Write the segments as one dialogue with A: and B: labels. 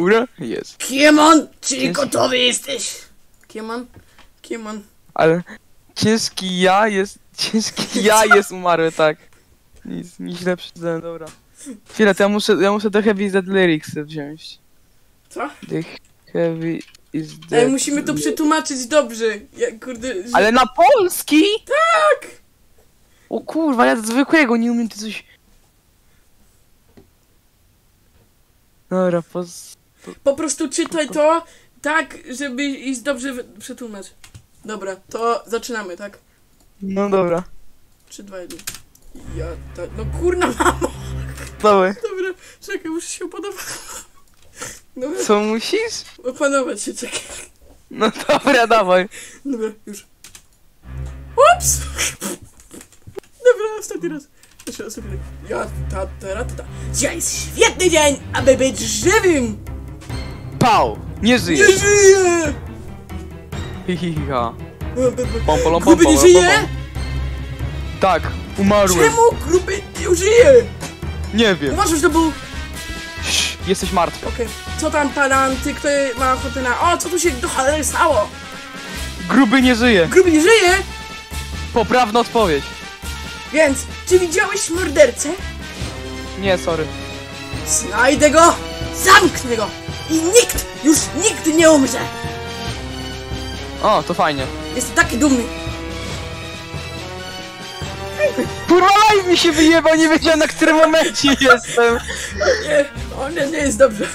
A: Góra? Jest.
B: Kiemon, czy
A: Jest.
B: gotowy jesteś? Kiemon? Kiemon.
A: Ale ciężki ja jest... Ciężki ja jest umarły, tak. Nic, nie źle przyznałem, dobra. Chwilę, to ja muszę, ja muszę The Heavy is Dead lyrics wziąć.
B: Co?
A: The Heavy is Dead...
B: Ej, musimy to przetłumaczyć dobrze. Ja, kurde, że...
A: Ale na polski?
B: Tak!
A: O kurwa, ja zwykłego nie umiem ty coś... Dobra, pos...
B: Po prostu czytaj to tak, żeby iść dobrze wy- przetłumacz. Dobra, to zaczynamy, tak?
A: No dobra.
B: 3, 2, 1. Ja tak. No kurna mamo!
A: Dawaj.
B: Dobra, czekaj, muszę się opanować. Dobra,
A: Co musisz?
B: opanować się, czekaj.
A: No dobra, dawaj.
B: Dobra, już. Ups! Dobra, ostatni raz. Jeszcze ostatni raz. Ja ta ta ta ta. Dzisiaj jest świetny dzień, aby być żywym!
A: Pał! Nie
B: Nie
A: żyjesz!
B: żyję!
A: Hihiha. Pom, polom, pom,
B: Gruby nie żyje?
A: Tak, umarłem.
B: Czemu gruby nie żyje?
A: Nie wiem.
B: Uważasz, że to był...
A: Sz, Jesteś martwy.
B: Okej, co tam palanty, kto ma ochotę na... O, co tu się do cholery stało?
A: Gruby nie żyje.
B: Gruby nie żyje?
A: Poprawna odpowiedź.
B: Więc, czy widziałeś mordercę?
A: Nie, sorry.
B: Znajdę go, zamknę go i nikt, już nigdy nie umrze.
A: O, to fajnie.
B: Jestem taki dumny.
A: Kurwa, live mi się wyjeba, nie wiedziałem na którym momencie jestem.
B: Nie, o nie, jest dobrze.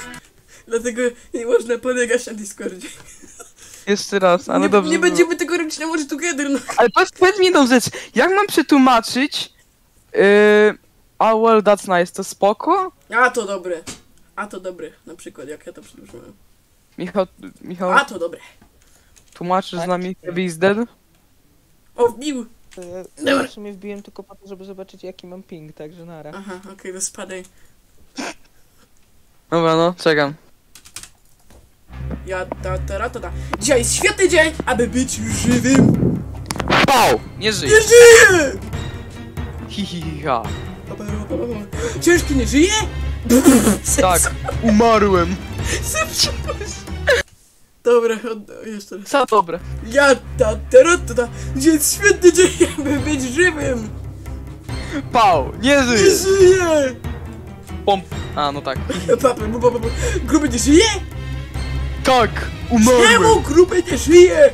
B: Dlatego nie można polegać na Discordzie.
A: Jeszcze raz, ale
B: nie,
A: dobrze
B: nie
A: było.
B: będziemy tego robić na Watch Together, no.
A: Ale powiedz, powiedz mi jedną rzecz. Jak mam przetłumaczyć... Yy... Oh well, that's nice. To spoko?
B: A to dobre. A to dobre, na przykład, jak ja to przedłużyłem.
A: Michał, Michał,
B: A to dobre.
A: tłumaczysz
C: Tak.
A: z nami Heavy is Dead?
B: O, wbił.
C: Ja ja w sumie wbiłem tylko po to, żeby zobaczyć jaki mam ping, także nara.
B: Aha, okej, to spadaj.
A: Dobra, no, czekam.
B: Ja ta ta ra, ta ta. Dzisiaj jest świetny dzień, aby być żywym.
A: Pał! Nie
B: Nie
A: żyje.
B: żyje!
A: Hihiha.
B: Ciężki nie żyje?
A: Tak, umarłem.
B: Dobra, od... jeszcze raz.
A: Za dobre.
B: Ja ta ta ta ta. Dzisiaj jest świetny dzień, aby być żywym.
A: Pał! Nie
B: Nie
A: żyje.
B: żyje!
A: Pomp. A, no tak.
B: Papa, bu, bu, bu, bu. Gruby nie żyje?
A: Tak! Umarłem!
B: Czemu gruby nie żyje?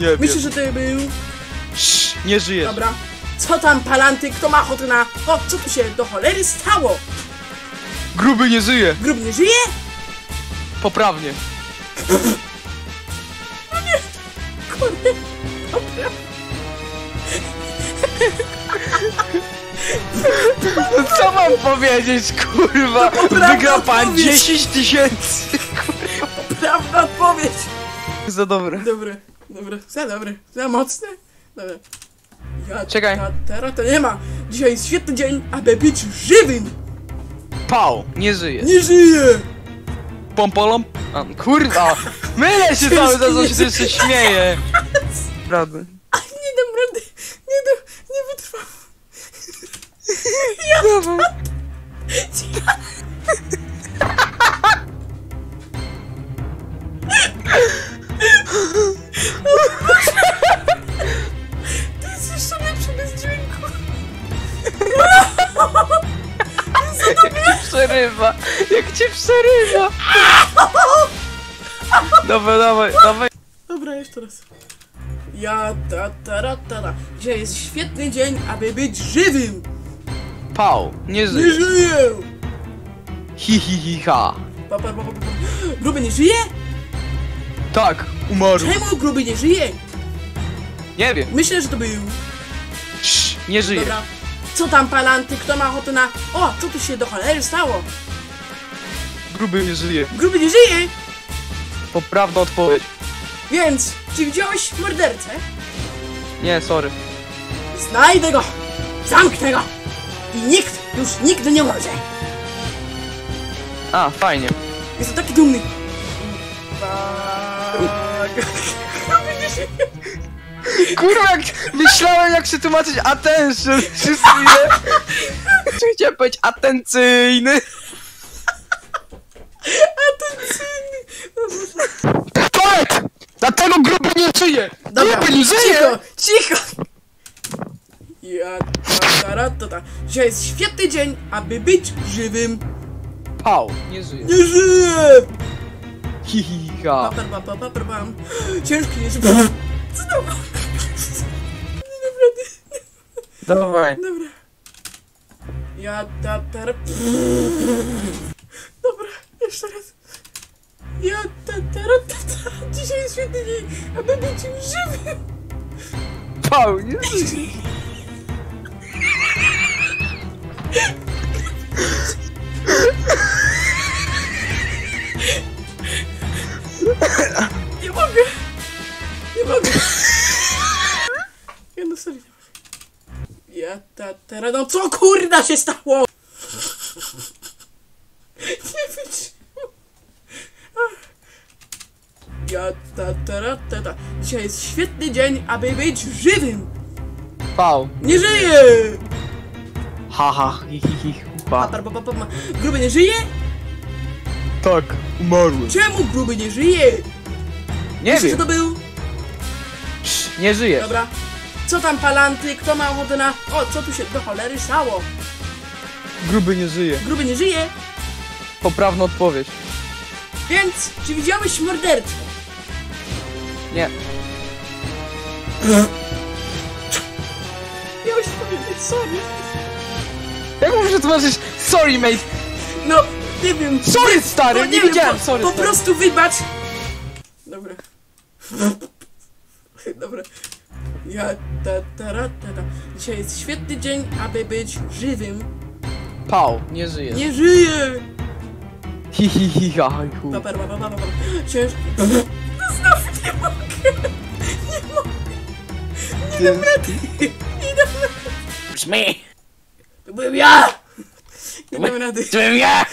A: Nie wiem.
B: Myślę, że to był...
A: Sz, nie żyjesz.
B: Dobra. Co tam, palanty? Kto ma ochotę na... O, co tu się do cholery stało?
A: Gruby nie żyje.
B: Gruby nie żyje?
A: Poprawnie.
B: Kurde.
A: No co mam powiedzieć, kurwa?
B: Poprawna
A: Wygra pan
B: odpowiedź.
A: 10 tysięcy.
B: Prawda odpowiedź.
A: Za dobre.
B: Dobre, dobre, za dobre, za mocne. Dobra. Ja
A: Czekaj.
B: Ta, teraz to nie ma. Dzisiaj jest świetny dzień, aby być żywym.
A: Pał! Nie żyje.
B: Nie żyje.
A: Pompolom? A, kurwa! Mylę się cały czas, on się jeszcze śmieje. Prawda.
B: Nie dam rady. Nie dam, nie wytrwam. To
A: Jak cię przerywa! Dobra, dawaj, dawaj.
B: Dobra, jeszcze raz. Ja ta ta ra, ta ta. Dzisiaj jest świetny dzień, aby być żywym.
A: Pał! Nie
B: Nie
A: żyje.
B: żyję.
A: Hi, hi, hi, ha.
B: Pa, pa, pa, pa, pa. Gruby nie żyje?
A: Tak, umarł.
B: Czemu gruby nie żyje?
A: Nie wiem.
B: Myślę, że to był.
A: Sz, nie żyje.
B: Dobra. Co tam, palanty? Kto ma ochotę na... O, co tu się do cholery stało?
A: Gruby nie żyje.
B: Gruby nie żyje?
A: Poprawna odpowiedź.
B: Więc, czy widziałeś mordercę?
A: Nie, sorry.
B: Znajdę go! Zamknę go! I nikt już nigdy nie umrze!
A: A, fajnie.
B: Jestem taki dumny!
A: Kurwa, jak myślałem jak się tłumaczyć attention chwilę. Czy chciałem powiedzieć atencyjny? Poet! Dlatego gruby nie żyje!
B: Dobra,
A: gruby nie żyje!
B: cicho, cicho! Ja, ta, ta, ra, ta, ta. Dzisiaj jest świetny dzień, aby być żywym.
A: Pał, nie żyje.
B: Nie żyję!
A: Hihiha.
B: Papar, papar, papar, pam. Ciężki jest. Znowu. Nie dam rady.
A: Dawaj.
B: Dobra. Ja, ta, ta, ra. jeszcze raz. Ja, ta, ta, ra, ta, ta. Dzisiaj jest świetny dzień, aby być żywym.
A: Pał, nie żyje.
B: Nie mogę! Nie mogę! Ja no serio nie mogę. Ja ta teraz. No co kurna się stało? Ja ta teraz ta, ta. Dzisiaj jest świetny dzień, aby być żywym!
A: Pał.
B: Nie żyję!
A: Haha, hihihi.
B: Pa, pa, pa, pa, pa. Gruby nie żyje?
A: Tak, umarłem.
B: Czemu gruby nie żyje?
A: Nie
B: Wiesz,
A: wiem.
B: to był?
A: Psz, Nie żyje.
B: Dobra. Co tam palanty? Kto ma ochotę na... O, co tu się do cholery stało?
A: Gruby nie żyje.
B: Gruby nie żyje?
A: Poprawna odpowiedź.
B: Więc, czy widziałeś mordercę?
A: Nie.
B: Miałeś powiedzieć sorry.
A: Jak muszę tłumaczyć? Sorry, mate.
B: No, nie wiem.
A: Sorry, stary,
B: No,
A: nie
B: wiem,
A: widziałem,
B: po,
A: sorry,
B: Po
A: stary.
B: prostu wybacz. Dobra. Dobra. Ja ta ta ra, ta ta. Dzisiaj jest świetny dzień, aby być żywym.
A: Pał, nie żyje.
B: Nie żyję! Papar, papar, papar, papar. Ciężko. No znowu nie mogę. Nie mogę. Nie dam rady. Nie dam rady.
A: Brzmi.
B: To byłem ja! Nie dam rady.
A: Byłem ja.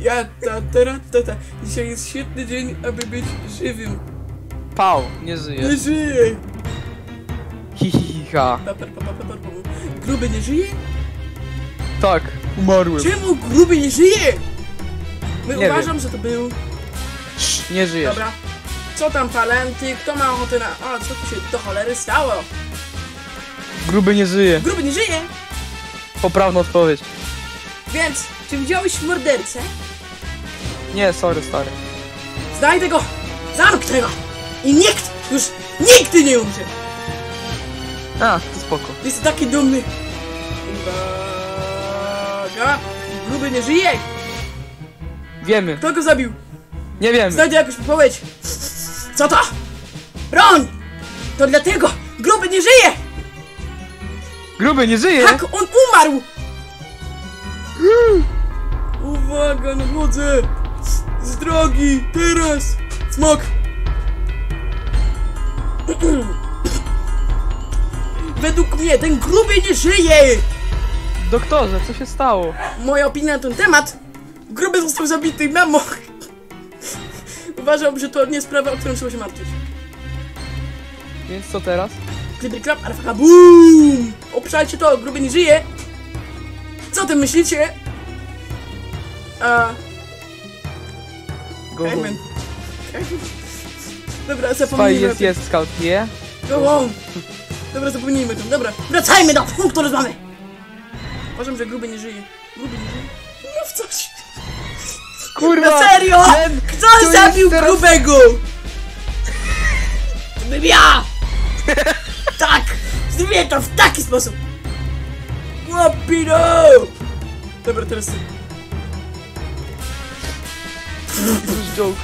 B: Ja ta ta ta ta. Dzisiaj jest świetny dzień, aby być żywym.
A: Pał, nie żyje.
B: Nie żyję!
A: Hihihiha.
B: Gruby nie żyje?
A: Tak, umarłem.
B: Czemu gruby nie żyje? My
A: Nie
B: uważam, że to był...
A: Cii, Nie żyjesz.
B: Dobra. Co tam palenty? Kto ma ochotę na... O, co tu się do cholery stało?
A: Gruby nie żyje.
B: Gruby nie żyje?
A: Poprawna odpowiedź.
B: Więc, czy widziałeś mordercę?
A: Nie, sorry, stary.
B: Znajdę go! Zamknę go! I nikt, już nigdy nie umrze!
A: A, to spoko.
B: Jest taki dumny. Uwaga! Gruby nie żyje!
A: Wiemy.
B: Kto go zabił?
A: Nie wiemy.
B: Znajdę jakąś podpowiedź! Co to? Broń! To dlatego! Gruby nie żyje!
A: Gruby nie żyje?
B: Tak, on umarł! Uwaga, no chodzę! Z drogi! Teraz! Smok! Według mnie ten gruby nie żyje!
A: Doktorze, co się stało?
B: Moja opinia na ten temat. Gruby został zabity na moch. Uważam, że to nie sprawa, o którą trzeba się martwić.
A: Więc co teraz?
B: Klipy klap, arfaka BOOM! Obszajcie to, gruby nie żyje. Co o tym myślicie? A,
A: Go home.
B: Amen. Dobra, zapomnijmy
A: jest, jest, scout, nie?
B: Go home. Dobra, zapomnijmy tym. Dobra, wracajmy do punktu rozmowy. Uważam, że gruby nie żyje. Gruby nie żyje. Mów coś.
A: Kurwa!
B: Na serio!
A: ten-
B: Kto
A: to jest
B: zabił
A: teraz-
B: grubego? To bym ja! tak! Zrobię to ah, w taki sposób! Łapino! Dobra, teraz ty.
A: Joke.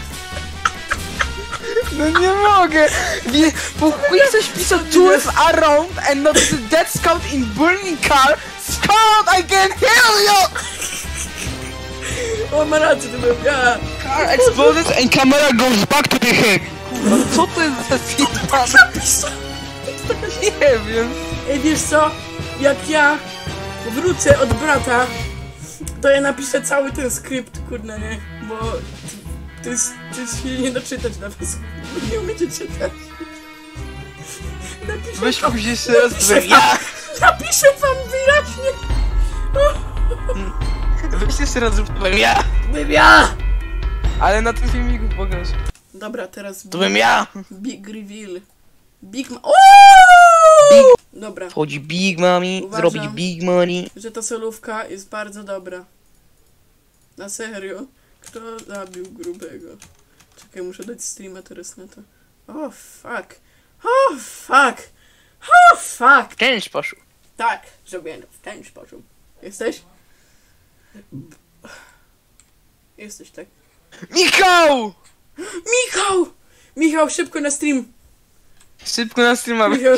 A: No nie mogę! Nie, bo chuj chcesz pisać tools around and not the dead scout in burning car Scout, I can hear you!
B: O, ma rację, to byłem ja!
A: Car explodes and camera goes back to the head. Kurwa, co to jest za?
B: Napisał!
A: Nie wiem.
B: Ej, wiesz co? Jak ja wrócę od brata, to ja napiszę cały ten skrypt, kurna, nie? Bo to jest, to jest się nie doczytać na was. Nie umiecie czytać. Napiszę
A: Weź
B: wam-
A: później jeszcze raz
B: napiszę wam, napiszę wam wyraźnie.
A: Weź jeszcze raz ja.
B: ja!
A: Ale na tym filmiku pokaż.
B: Dobra, teraz
A: To bym ja!
B: Big reveal. Big ma... Ooo! Dobra,
A: Wchodzi Big Mami,
B: Uważam.
A: zrobić Big Money.
B: że ta solówka jest bardzo dobra. Na serio. Kto zabił grubego? Czekaj, muszę dać streama teraz na to. O, fuck. O, fuck. O, fuck.
A: W ten sposób.
B: Tak, zrobiłem w ten sposób. Jesteś? Jesteś, tak?
A: Michał!
B: Michał! Michał, szybko na stream!
A: Szybko na streama.
B: Michał,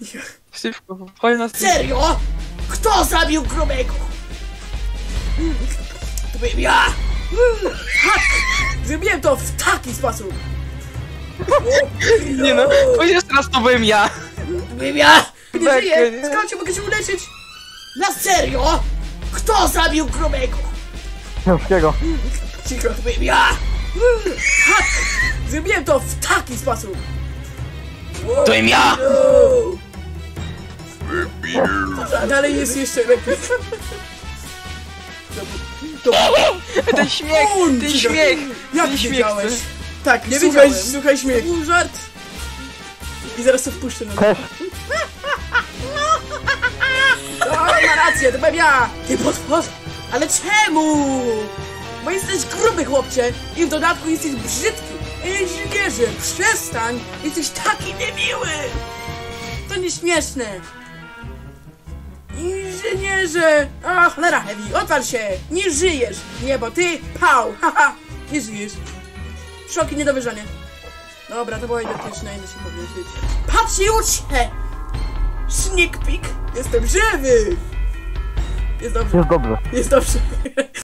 B: Michał.
A: Szybko, chodź na stream.
B: Serio? Kto zabił grubego? To byłem ja! Tak! Zrobiłem to w taki sposób!
A: Nie no, chodź jeszcze raz, to byłem ja.
B: To byłem ja! Nie żyję! Skaucie, mogę się uleczyć! Na serio? Kto zabił grubego?
D: Ciężkiego.
B: Cicho, to ja! Tak! Zrobiłem to w taki sposób!
A: To byłem ja.
B: A dalej jest jeszcze lepiej. To, to,
A: Ten śmiech, ten
B: ci
A: śmiech.
B: Jak
A: ten śmiech.
B: wiedziałeś? Tak,
A: Nie
B: słuchaj,
A: wiedziałem.
B: słuchaj śmiech. Był żart. I zaraz to wpuszczę na
D: Też.
B: O, ma rację, to byłem ja! Ty potwór! Ale czemu? Bo jesteś gruby, chłopcze! I w dodatku jesteś brzydki! Wierzę! Przestań! Jesteś taki niemiły! To nieśmieszne! Inżynierze! O, cholera, Heavy, odwal się! Nie żyjesz! Nie, bo ty, pał! Haha! Nie żyjesz! Szoki, niedowierzanie. Dobra, to było identyczne, inny się powiedzieć. Patrz i ucz się! Sneak peek! Jestem żywy! Jest dobrze,
D: Jest dobrze.
B: jest dobrze.